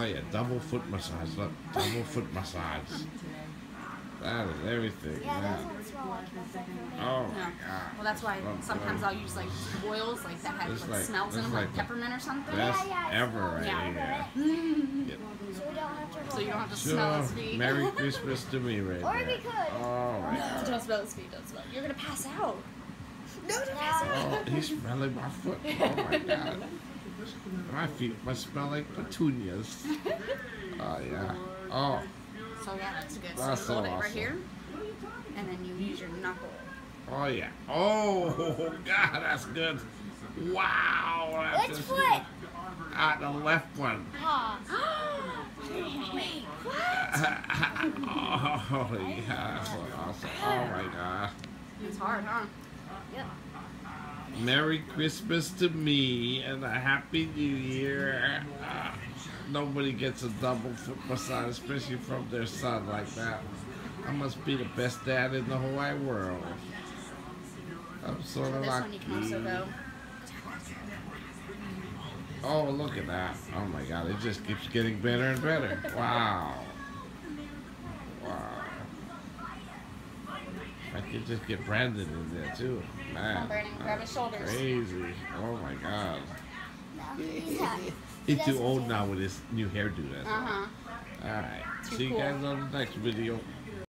Oh yeah, double foot massage. Look, double foot massage. That is everything. Yeah, Yeah. those don't smell like nothing for me. Oh my god. Well, that's why Oh, sometimes God. I'll use like oils like that have like, like- smells in it's them, like like peppermint or something. Best yeah, ever right Yeah. here. Yep. So we don't have to. So you don't have to Sure. smell his feet. Merry Christmas to me right Or we could. Oh my god. Don't smell his feet. Don't smell. You're gonna pass out. No, don't Yeah. Oh, he's smelling my foot. Oh my god. My feet must smell like petunias. Oh yeah. Oh, So yeah, that's good. So That's you so hold it right here, and then you use your knuckle. oh yeah. Oh god, that's good. Wow. That's Which just- foot? Ah, the left one. Ah. Wait, what? oh yeah, that's awesome. Oh my god. It's hard, huh? Merry Christmas to me and a Happy New Year. Ah, nobody gets a double foot massage, especially from their son like that. I must be the best dad in the whole wide world. I'm sort So of this one you can also lucky. Oh, look at that. Oh my god, it just keeps getting better and better. Wow. I could just get Brandon in there too. Man. Come on, Brandon, grab his shoulders. Crazy. Oh my god. No, he's not. He's too old now with his new hairdo. That's Uh huh. all. All right. Too See you guys on the next video.